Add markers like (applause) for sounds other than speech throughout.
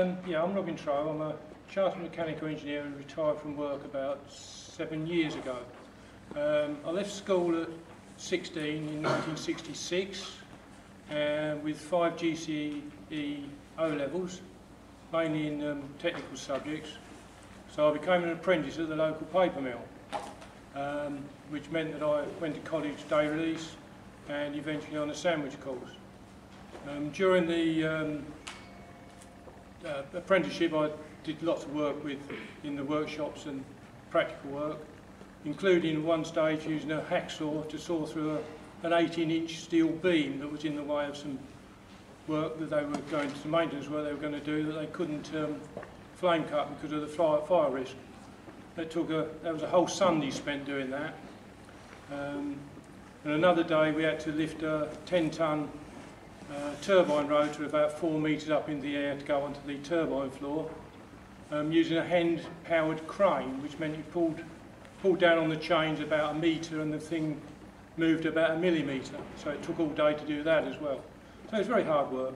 Um, yeah, I'm Robin Trow. I'm a chartered mechanical engineer and retired from work about seven years ago. Um, I left school at 16 in 1966 uh, with five GCE O levels, mainly in um, technical subjects. So I became an apprentice at the local paper mill, um, which meant that I went to college day release and eventually on a sandwich course. Um, during the uh, apprenticeship, I did lots of work with in the workshops and practical work, including one stage using a hacksaw to saw through a, an 18-inch steel beam that was in the way of some work that they were going to, some maintenance work they were going to do that they couldn't um, flame cut because of the fire, fire risk. That took a, that was a whole Sunday spent doing that. Um, and another day we had to lift a 10-ton uh, turbine rotor about four metres up in the air to go onto the turbine floor um, using a hand-powered crane, which meant you pulled, pulled down on the chains about a metre and the thing moved about a millimetre. So it took all day to do that as well. So it was very hard work.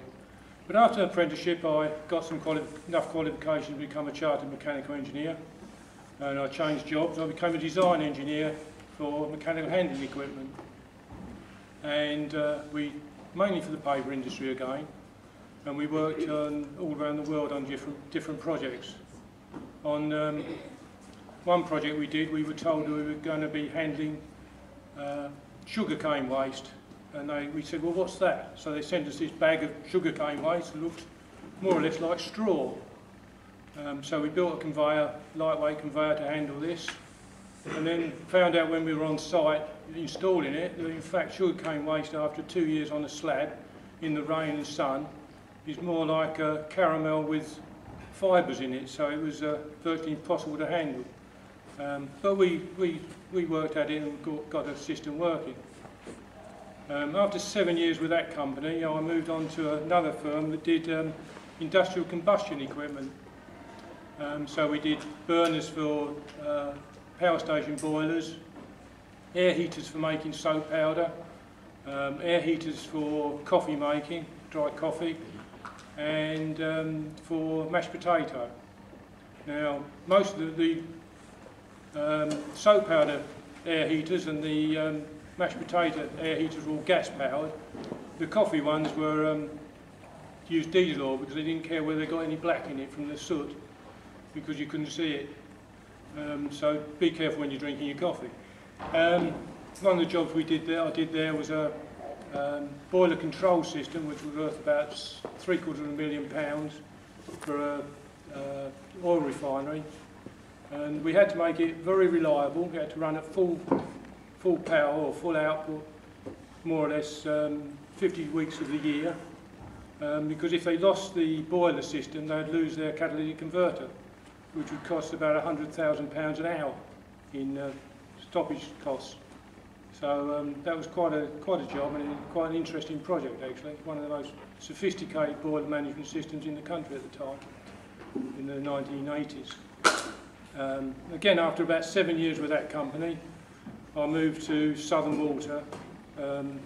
But after the apprenticeship, I got some quali enough qualifications to become a chartered mechanical engineer. And I changed jobs. I became a design engineer for mechanical handling equipment. And uh, we mainly for the paper industry again, and we worked on, all around the world on different, different projects. On um, one project we did, we were told we were going to be handling uh, sugarcane waste, and they, we said, well, what's that? So they sent us this bag of sugarcane waste looked more or less like straw. Um, so we built a conveyor, lightweight conveyor to handle this, and then found out when we were on site installing it that in fact sugarcane waste after two years on a slab in the rain and sun is more like a caramel with fibres in it so it was uh, virtually impossible to handle. Um, but we, we, we worked at it and got, got a system working. Um, after seven years with that company, I moved on to another firm that did um, industrial combustion equipment. Um, so we did burners for uh, power station boilers, air heaters for making soap powder, um, air heaters for coffee making, dry coffee, and um, for mashed potato. Now, most of the, the um, soap powder air heaters and the um, mashed potato air heaters were all gas powered. The coffee ones were um, used diesel oil because they didn't care whether they got any black in it from the soot because you couldn't see it. Um, so be careful when you're drinking your coffee. Um, one of the jobs we did there, I did there was a um, boiler control system which was worth about three quarters of a million pounds for a uh, oil refinery. And we had to make it very reliable. We had to run at full, full power or full output, more or less um, 50 weeks of the year. Um, because if they lost the boiler system, they'd lose their catalytic converter, which would cost about £100,000 an hour in uh, stoppage costs. So um, that was quite a quite a job and quite an interesting project actually. One of the most sophisticated boiler management systems in the country at the time, in the 1980s. Um, again, after about seven years with that company, I moved to Southern Water um,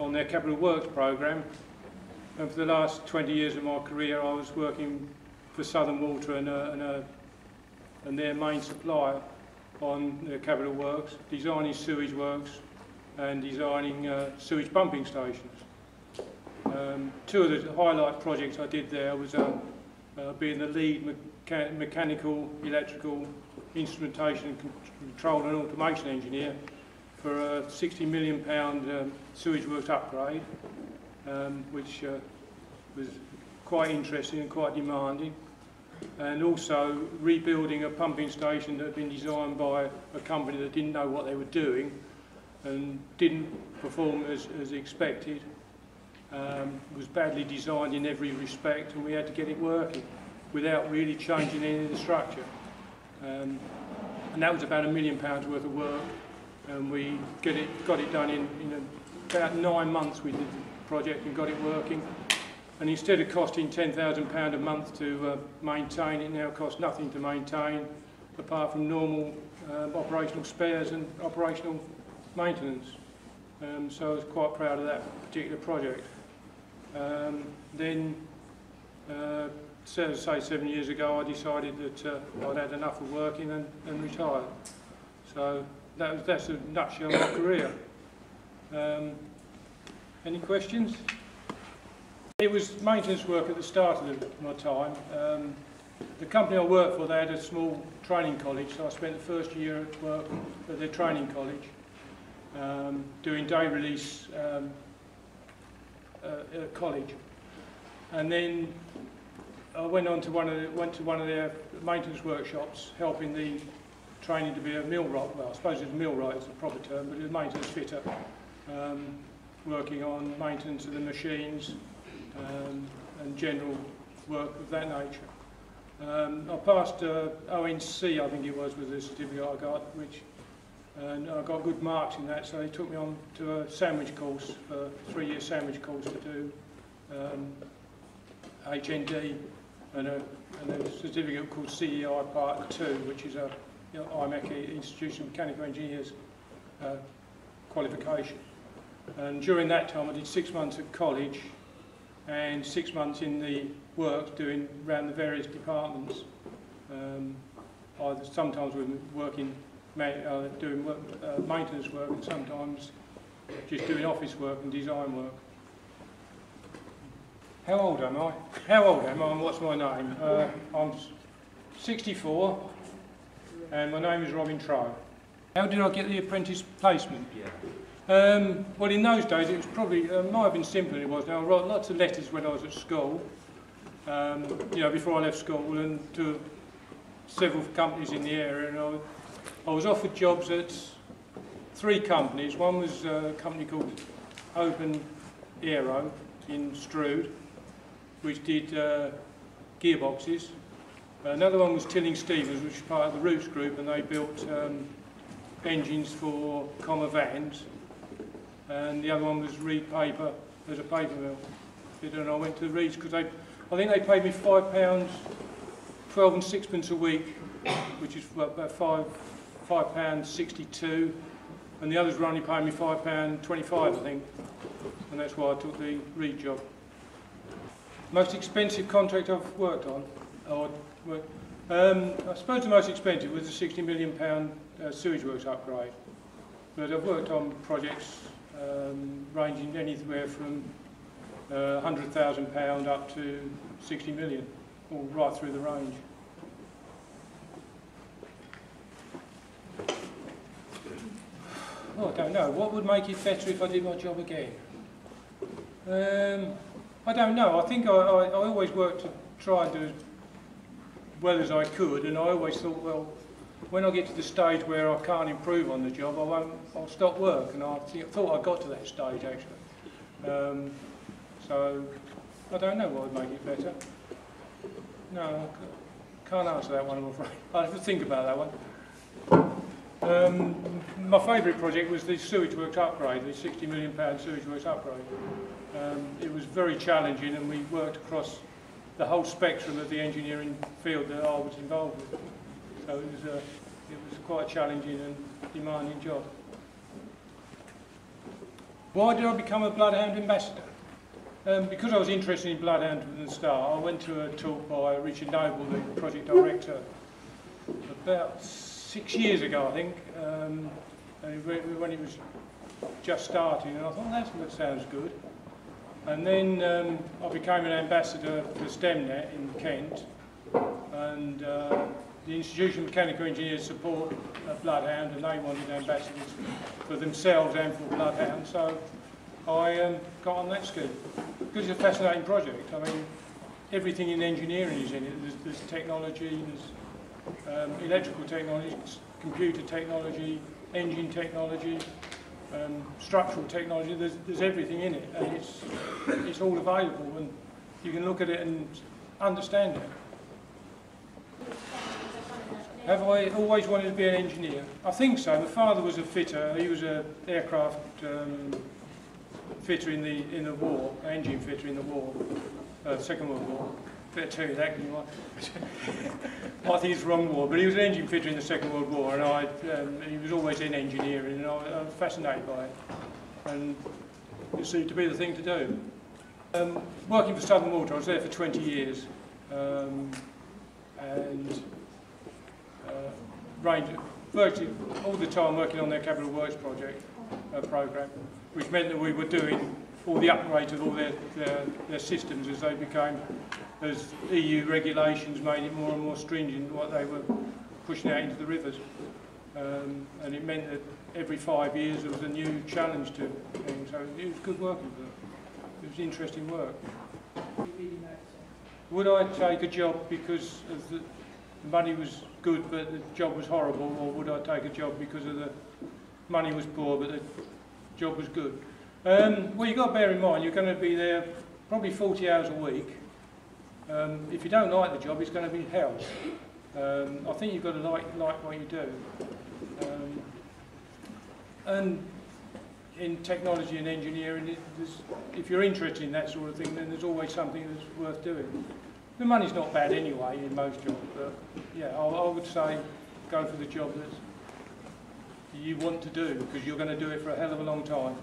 on their capital works program. And for the last 20 years of my career, I was working for Southern Water and, uh, and, uh, and their main supplier on the capital works, designing sewage works and designing uh, sewage pumping stations. Um, two of the highlight projects I did there was uh, uh, being the lead mecha mechanical, electrical, instrumentation, control and automation engineer for a 60 million pound um, sewage works upgrade, um, which was quite interesting and quite demanding and also rebuilding a pumping station that had been designed by a company that didn't know what they were doing and didn't perform as, as expected. Um, was badly designed in every respect and we had to get it working without really changing any of the structure. Um, and that was about a million pounds worth of work and we get it, got it done in, in about nine months we did the project and got it working and instead of costing £10,000 a month to uh, maintain, it now costs nothing to maintain apart from normal um, operational spares and operational maintenance. Um, so I was quite proud of that particular project. Um, then uh, say, seven years ago, I decided that uh, I'd had enough of working and, and retired. So that was, that's a nutshell of my career. Um, any questions? It was maintenance work at the start of the, my time. Um, the company I worked for, they had a small training college, so I spent the first year at work at their training college, um, doing day release um, uh, at college. And then I went on to one of the, went to one of their maintenance workshops, helping the training to be a millwright. Well, I suppose it's millwright is the proper term, but it's a maintenance fitter, um, working on maintenance of the machines um, and general work of that nature. Um, I passed uh, ONC, I think it was, with the certificate I got, which and I got good marks in that, so they took me on to a sandwich course, a three-year sandwich course to do um, HND and a, and a certificate called CEI Part 2, which is a you know, IMechE Institution of Mechanical Engineers uh, qualification. And during that time I did six months at college and six months in the works doing around the various departments. Um, either sometimes we're working, uh, doing work, uh, maintenance work and sometimes just doing office work and design work. How old am I? How old am I what's my name? Uh, I'm 64 and my name is Robin Trow. How did I get the apprentice placement? Yeah. Um, well, in those days, it was probably, uh, might have been simpler than it was now. I wrote lots of letters when I was at school, um, you know, before I left school, and to several companies in the area. And I, I was offered jobs at three companies. One was a company called Open Aero in Strood, which did uh, gearboxes. Another one was Tilling Stevens, which is part of the Rootes Group, and they built um, engines for Commer vans and the other one was Reed Paper as a paper mill. And I went to Reeds because I think they paid me five pounds, twelve and sixpence a week, which is about five, five pounds sixty-two, and the others were only paying me five pound twenty-five, I think, and that's why I took the Reed job. Most expensive contract I've worked on, or worked, um, I suppose the most expensive was the 60 million pound uh, sewage works upgrade. But I've worked on projects um, ranging anywhere from uh, £100,000 up to £60 million, all right through the range. Oh, I don't know. What would make it better if I did my job again? Um, I don't know. I think I, I, I always worked to try and do as well as I could, and I always thought, well, when I get to the stage where I can't improve on the job, I won't, I'll stop work. And I thought I got to that stage actually. Um, so I don't know what would make it better. No, I can't answer that one, I'm afraid. (laughs) I have to think about that one. Um, my favourite project was the sewage works upgrade, the 60 million pound sewage works upgrade. Um, it was very challenging and we worked across the whole spectrum of the engineering field that I was involved with. So it was, a, it was quite a challenging and demanding job. Why did I become a Bloodhound ambassador? Um, because I was interested in Bloodhound from the start, I went to a talk by Richard Noble, the project director, about six years ago, I think, um, when it was just starting, and I thought, that sounds good. And then um, I became an ambassador for STEMnet in Kent, and uh, the Institution of Mechanical Engineers support uh, Bloodhound and they wanted ambassadors for themselves and for Bloodhound so I um, got on that scheme. Because it's a fascinating project. I mean, everything in engineering is in it. There's, there's technology, there's um, electrical technology, computer technology, engine technology, um, structural technology. There's, there's everything in it and it's, it's all available and you can look at it and understand it. Have I always wanted to be an engineer? I think so. My father was a fitter. He was an aircraft um, fitter in the in the war, engine fitter in the war, uh, Second World War. Better tell you that, you. (laughs) I think it's wrong war, but he was an engine fitter in the Second World War, and I, um, he was always in engineering, and I, I was fascinated by it, and it seemed to be the thing to do. Um, working for Southern Water, I was there for 20 years, um, and range, virtually all the time working on their capital works project uh, program, which meant that we were doing all the upgrades of all their, their, their systems as they became, as EU regulations made it more and more stringent what they were pushing out into the rivers. Um, and it meant that every five years there was a new challenge to things. So it was good working for them. It was interesting work. Would I take a job because of the, the money was good but the job was horrible, or would I take a job because of the money was poor but the job was good? Um, well, you've got to bear in mind you're going to be there probably 40 hours a week. Um, if you don't like the job, it's going to be hell. Um, I think you've got to like, like what you do. Um, and in technology and engineering, it, if you're interested in that sort of thing, then there's always something that's worth doing. The money's not bad anyway in most jobs, but yeah, I, I would say go for the job that you want to do because you're going to do it for a hell of a long time.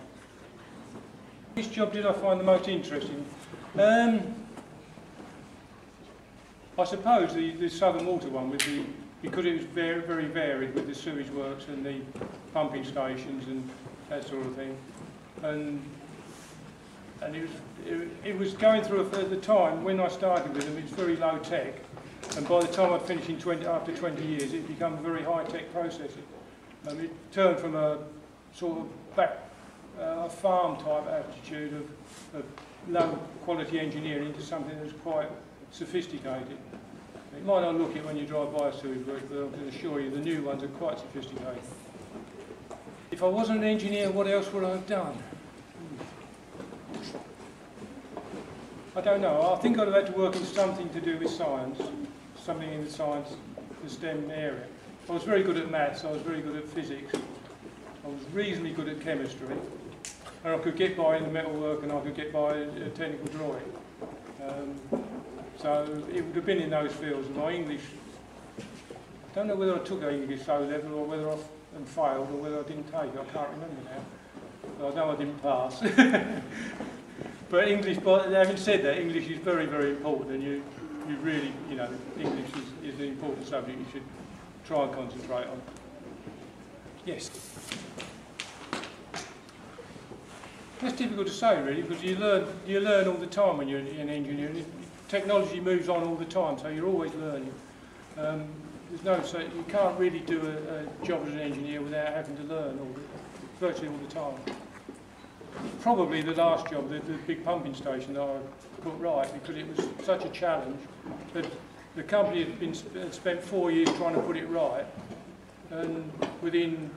Which job did I find the most interesting? Um, I suppose the, the Southern Water one, with the, because it was very, very varied with the sewage works and the pumping stations and that sort of thing. And, and it, was, it, it was going through, at the time, when I started with them, it was very low tech. And by the time I finished in 20, after 20 years, it became a very high-tech process. Um, it turned from a sort of back, uh, farm type attitude of, of low quality engineering into something that was quite sophisticated. It might not look it when you drive by a sewage works, but I can assure you the new ones are quite sophisticated. If I wasn't an engineer, what else would I have done? I don't know. I think I'd have had to work in something to do with science, something in the science, the STEM area. I was very good at maths, I was very good at physics, I was reasonably good at chemistry, and I could get by in the metalwork and I could get by a technical drawing. Um, so it would have been in those fields. My English, I don't know whether I took English O level or whether I and failed or whether I didn't take it. I can't remember now. But I know I didn't pass. (laughs) but English, but having said that, English is very, very important, and you, you really, you know, English is, is an important subject you should try and concentrate on. Yes. That's difficult to say really because you learn you learn all the time when you're in engineering technology moves on all the time, so you're always learning. Um, there's no, so you can't really do a, a, job as an engineer without having to learn all the, virtually all the time. Probably the last job, the, the big pumping station that I put right, because it was such a challenge that the company had been had spent four years trying to put it right, and within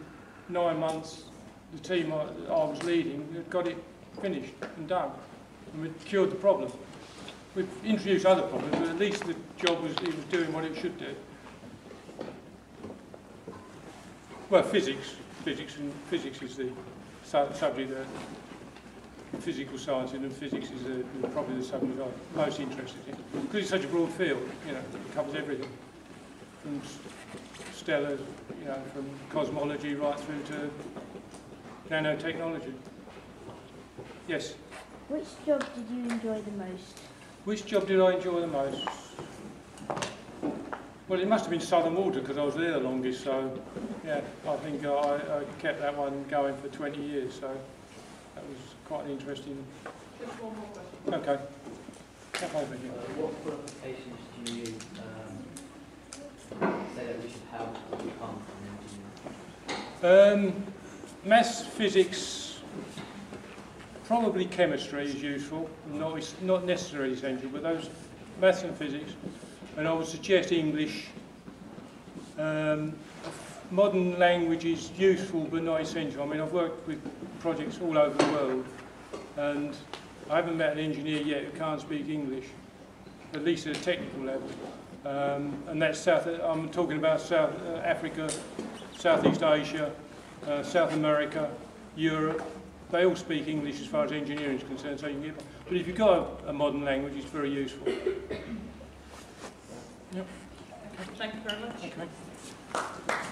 nine months, the team I, I was leading had got it finished and done, and we cured the problem. We've introduced other problems, but at least the job was, it was doing what it should do. Well, physics, physics and physics is the su subject that physical science and physics is uh, the, probably the subject I'm most interested in. Because it's such a broad field, you know, it covers everything. From stellar, you know, from cosmology right through to nanotechnology. Yes? Which job did you enjoy the most? Which job did I enjoy the most? Well, it must have been Southern Water because I was there the longest, so yeah, I think I, I kept that one going for 20 years, so that was quite an interesting... Just one more question. Okay. Come over here. Uh, what qualifications do you um, say that we should have to become an engineer? Um, maths, physics, Probably chemistry is useful, not, not necessarily essential, but those maths and physics, and I would suggest English. Um, modern language is useful but not essential. I mean, I've worked with projects all over the world, and I haven't met an engineer yet who can't speak English, at least at a technical level. Um, and that's South, I'm talking about South uh, Africa, Southeast Asia, uh, South America, Europe, they all speak English as far as engineering is concerned, so you can get. But if you've got a, a modern language, it's very useful. Yep. Thank you very much. Okay.